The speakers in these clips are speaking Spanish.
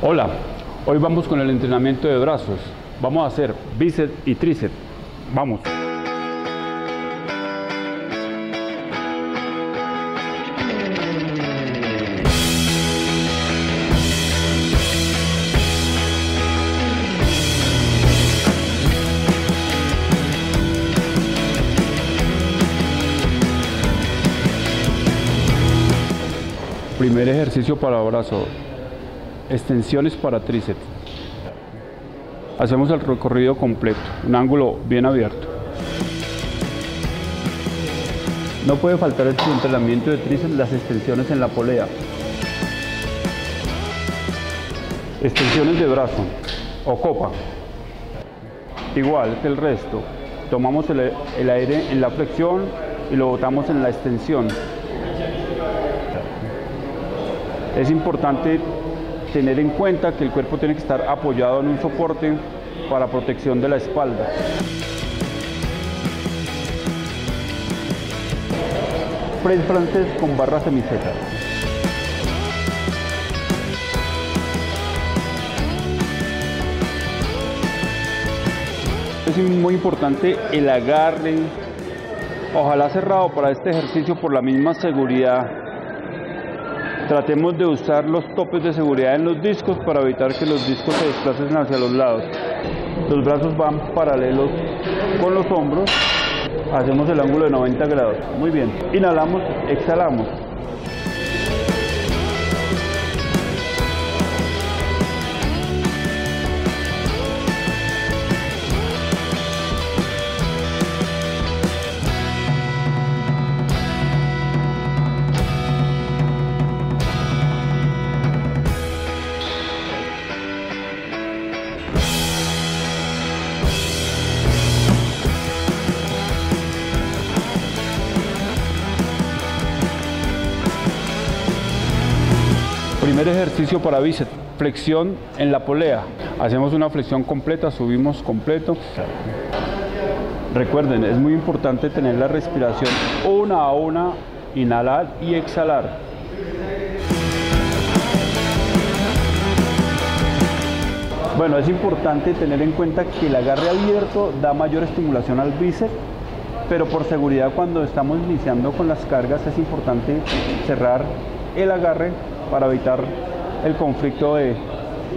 Hola, hoy vamos con el entrenamiento de brazos. Vamos a hacer bíceps y tríceps. Vamos. Primer ejercicio para brazo, extensiones para tríceps. Hacemos el recorrido completo, un ángulo bien abierto. No puede faltar el entrenamiento de tríceps, las extensiones en la polea. Extensiones de brazo o copa. Igual que el resto, tomamos el, el aire en la flexión y lo botamos en la extensión. Es importante tener en cuenta que el cuerpo tiene que estar apoyado en un soporte para protección de la espalda. Press francés con barra semiseta. Es muy importante el agarre, ojalá cerrado para este ejercicio por la misma seguridad Tratemos de usar los topes de seguridad en los discos para evitar que los discos se desplacen hacia los lados. Los brazos van paralelos con los hombros. Hacemos el ángulo de 90 grados. Muy bien. Inhalamos, exhalamos. Primer ejercicio para bíceps, flexión en la polea. Hacemos una flexión completa, subimos completo. Recuerden, es muy importante tener la respiración una a una, inhalar y exhalar. Bueno, es importante tener en cuenta que el agarre abierto da mayor estimulación al bíceps, pero por seguridad cuando estamos iniciando con las cargas es importante cerrar el agarre para evitar el conflicto de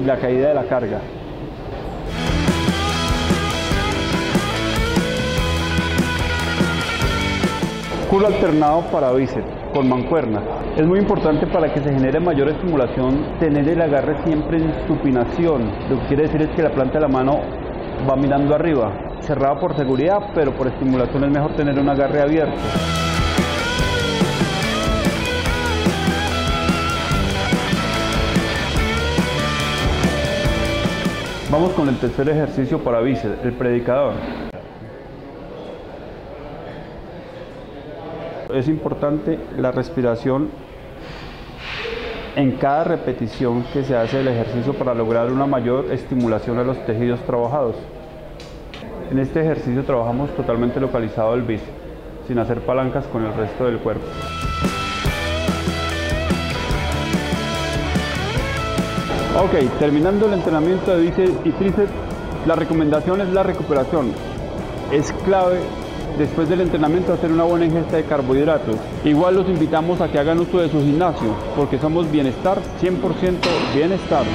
la caída de la carga. Culo alternado para bíceps con mancuerna. Es muy importante para que se genere mayor estimulación tener el agarre siempre en supinación. Lo que quiere decir es que la planta de la mano va mirando arriba. Cerrado por seguridad, pero por estimulación es mejor tener un agarre abierto. Vamos con el tercer ejercicio para bíceps, el predicador. Es importante la respiración en cada repetición que se hace del ejercicio para lograr una mayor estimulación a los tejidos trabajados. En este ejercicio trabajamos totalmente localizado el bíceps, sin hacer palancas con el resto del cuerpo. Ok, terminando el entrenamiento de bíceps y tríceps, la recomendación es la recuperación. Es clave después del entrenamiento hacer una buena ingesta de carbohidratos. Igual los invitamos a que hagan uso de su gimnasio, porque somos bienestar, 100% bienestar.